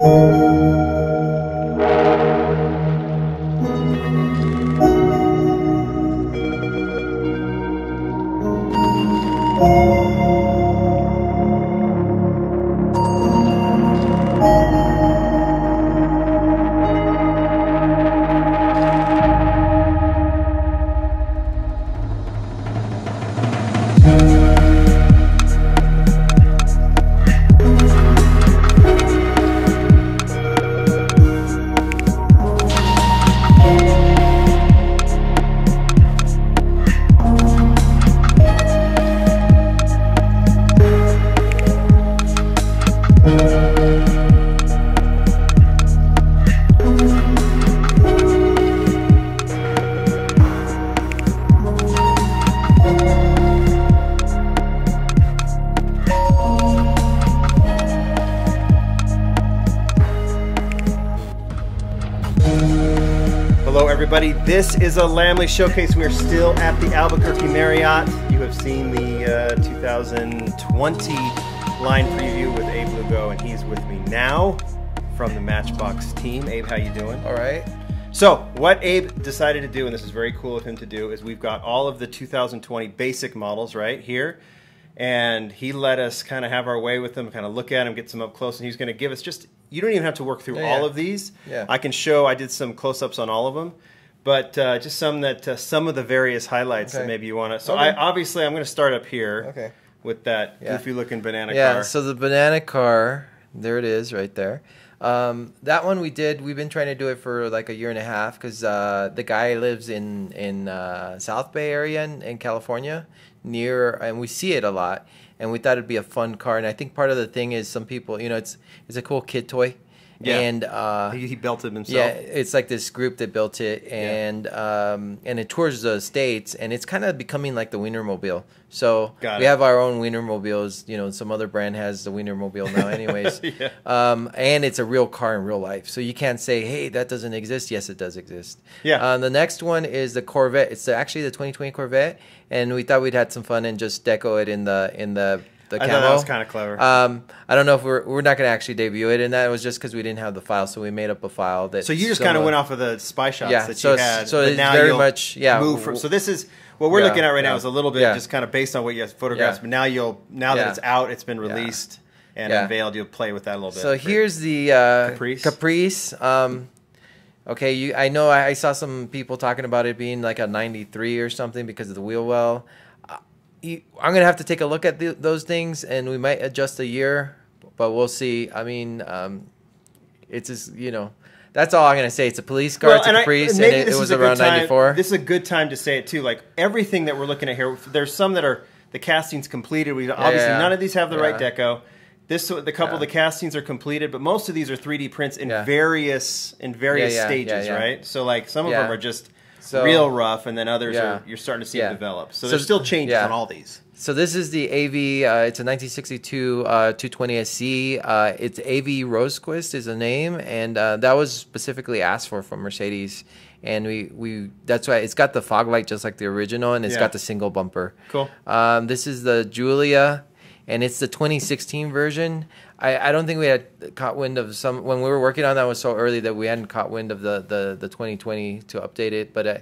Música Hello, everybody. This is a Lamley Showcase. We are still at the Albuquerque Marriott. You have seen the uh, 2020 line preview with Abe Lugo, and he's with me now from the Matchbox team. Abe, how you doing? All right. So, what Abe decided to do, and this is very cool of him to do, is we've got all of the 2020 basic models right here. And he let us kind of have our way with them, kind of look at them, get some up close, and he's going to give us just, you don't even have to work through Yeah, all yeah. of these. Yeah. I can show, I did some close ups on all of them, but uh, just some that, uh, some of the various highlights that maybe you want to. So, Okay. I obviously, I'm going to start up here Okay. with that Yeah. goofy looking banana Yeah. car. So the banana car, there it is, right there. Um, that one we did. We've been trying to do it for like a year and a half because uh, the guy lives in in uh, South Bay area in, in California, near, and we see it a lot. And we thought it'd be a fun car. And I think part of the thing is some people, you know, it's it's a cool kid toy. Yeah. And uh, he, he it himself. Yeah, it's like this group that built it, and um, and it tours the states, and it's kind of becoming like the Wienermobile. So we have our own Wienermobiles. You know, some other brand has the Wienermobile now, anyways. Yeah. Um, and it's a real car in real life, so you can't say, "Hey, that doesn't exist." Yes, it does exist. Yeah. Uh, the next one is the Corvette. It's actually the 2020 Corvette, and we thought we'd had some fun and just deco it in the in the the I thought that was kind of clever. Um, I don't know if we're we're not going to actually debut it, and that was just because we didn't have the file, so we made up a file that. So you just kind of went off of the spy shots Yeah, that so you had. so it's now very much- yeah. Move from. So this is what we're Yeah, looking at right now is a little bit Yeah. just kind of based on what you have photographs. Yeah. But now you'll now that Yeah. it's out, it's been released and Yeah. unveiled. You'll play with that a little bit. So here's the uh, Caprice. Caprice. Um, okay, you. I know I, I saw some people talking about it being like a '93 or something because of the wheel well. You, I'm gonna have to take a look at the, those things, and we might adjust a year, but we'll see. I mean, um, it's just you know. That's all I'm gonna say. It's a police car. it's a and I- and, maybe it, it was around '94. This is a good time to say it too. Like everything that we're looking at here, there's some that are the castings completed. We obviously yeah. none of these have the right deco. This the couple of the castings are completed, but most of these are 3D prints in Yeah. various in various Yeah, yeah, stages, yeah, yeah. right? So like some of Yeah. them are just So- real rough, and then others Yeah. are you're starting to see Yeah. them develop. So, So- there's still changes yeah. on all these. So this is the Ewy. Uh, it's a 1962 uh, 220 SE. Uh, it's Ewy Rosqvist is the name, and uh, that was specifically asked for from Mercedes. And we, we that's why it's got the fog light just like the original, and it's got the single bumper. Cool. Um, this is the Giulia, and it's the 2016 version. I, I don't think we had caught wind of some when we were working on that was so early that we hadn't caught wind of the the, the 2020 to update it. But uh,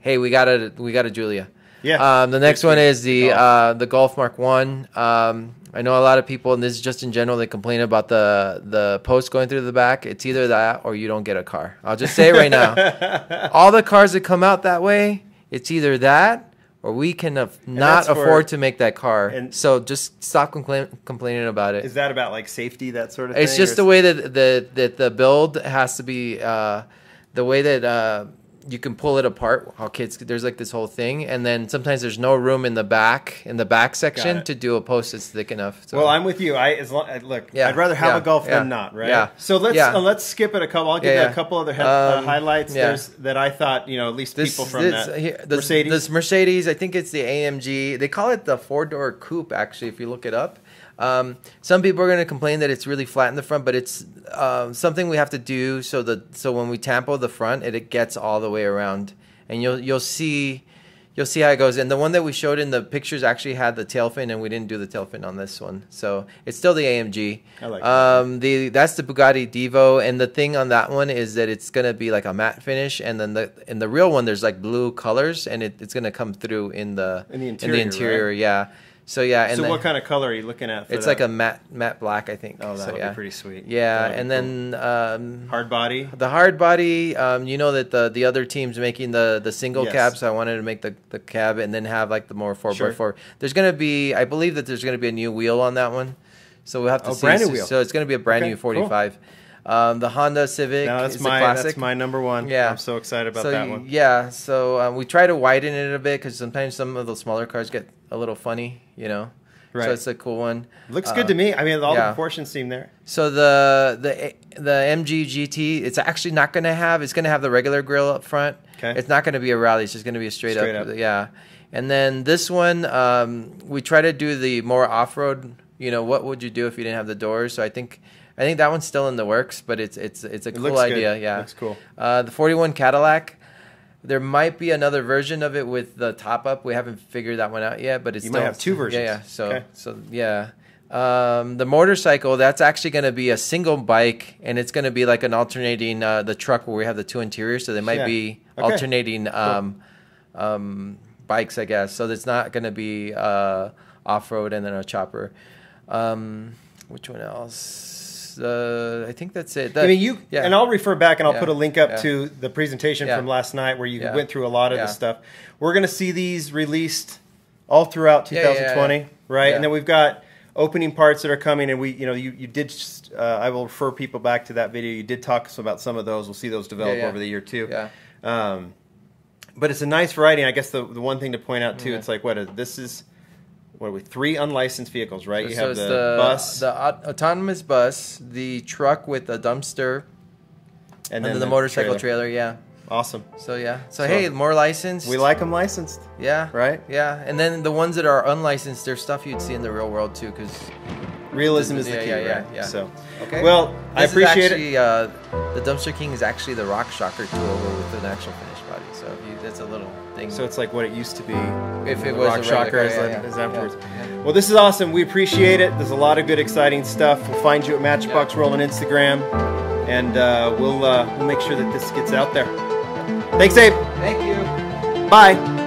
hey, we got a we got a Giulia. Yeah. Um, the next one is the Golf. uh, the Golf Mark One. Um, I know a lot of people, and this is just in general, they complain about the the post going through the back. It's either that or you don't get a car. I'll just say it right now. All the cars that come out that way, it's either that or we can af- not afford to make that car. and- so just stop compla- complaining about it. Is that about like safety, that sort of It's thing? It's just the way that the that the build has to be uh, the way that uh, you can pull it apart. How kids there's like this whole thing, and then sometimes there's no room in the back in the back section to do a post that's thick enough. So. Well, I'm with you. I as long, look, Yeah, I'd rather have yeah, a golf yeah, than not, right? yeah. So let's uh, let's skip it a couple. I'll give you a couple other he- uh, Um, highlights. yeah. There's that I thought you know at least this, people from this, that here- this, Mercedes. This Mercedes, I think it's the AMG. They call it the four door coupe. Actually, if you look it up, um, some people are going to complain that it's really flat in the front, but it's um, something we have to do so that so when we tampo the front, it, it gets all the way around, and you'll you'll see. You'll see how it goes, and the one that we showed in the pictures actually had the tail fin, and we didn't do the tail fin on this one. So it's still the AMG. I like that. Um, the that's the Bugatti Divo, and the thing on that one is that it's gonna be like a matte finish, and then the in the real one there's like blue colors, and it, it's gonna come through in the In the in interior, the interior, right? yeah. So yeah, and so then what kind of color are you looking at? For it's that? like a matte matte black, I think. Oh, so, that'll yeah. be pretty sweet. Yeah, and cool. then um, hard body. the hard body. Um, you know that the the other team's making the the single Yes. cab, so I wanted to make the the cab and then have like the more four Sure. by four. There's gonna be, I believe that there's gonna be a new wheel on that one, so we'll have to Oh, see. brand new so, wheel. So it's gonna be a brand Okay, new cool. 45. Um, the Honda Civic No, that's is my a classic. that's my number one. Yeah. I'm so excited about so that one. yeah, so um, we try to widen it a bit because sometimes some of those smaller cars get a little funny, you know. Right. So it's a cool one. Looks Uh, good to me. I mean, all the proportions seem there. So the the the MG GT, it's actually not going to have. It's going to have the regular grill up front. Okay. It's not going to be a rally. It's just going to be a straight, Straight up, up. Yeah. And then this one, um, we try to do the more off road. You know, what would you do if you didn't have the doors? So I think I think that one's still in the works, but it's it's it's a It cool looks good. idea. Yeah. Looks cool. Uh, the 41 Cadillac. There might be another version of it with the top up. We haven't figured that one out yet, but it's You still, might have two versions. Yeah, yeah. So, Okay. so yeah. Um, the motorcycle that's actually going to be a single bike, and it's going to be like an alternating uh, the truck where we have the two interiors. So they might Yeah. be Okay. alternating um, um, bikes, I guess. So it's not going to be uh, off road and then a chopper. Um, which one else? Uh, I think that's it. I mean, you yeah. and I'll refer back and I'll Yeah. put a link up Yeah. to the presentation from last night where you went through a lot of the stuff. We're going to see these released all throughout Yeah, yeah, yeah, 2020, right? And then we've got opening parts that are coming, and we, you know, you you did. just, Uh, I will refer people back to that video. You did talk some about some of those. We'll see those develop over the year too. Yeah. Um, but it's a nice variety. I guess the the one thing to point out too, Yeah. it's like what uh, this is. What are we? Three unlicensed vehicles, right? You so have the, the bus, the aut- autonomous bus, the truck with a dumpster, and, then, the, motorcycle trailer. Yeah. Awesome. So yeah. So, So- hey, more licensed. We like them licensed, Yeah. right? Yeah, and then the ones that are unlicensed, there's stuff you'd see in the real world too, because Realism is the Yeah, key, yeah, yeah, right? yeah. So, okay. well, I This is appreciate it. Uh, the Dumpster King is actually the Rock Shocker two over with an actual finished body. So you, that's a little thing. So it's like what it used to be. if it the was Rock a Shocker is, is afterwards. Well, this is awesome. We appreciate it. There's a lot of good, exciting stuff. We'll find you at Matchbox Roll on Instagram, and uh, we'll uh, we'll make sure that this gets out there. Thanks, Abe. Thank you. Bye.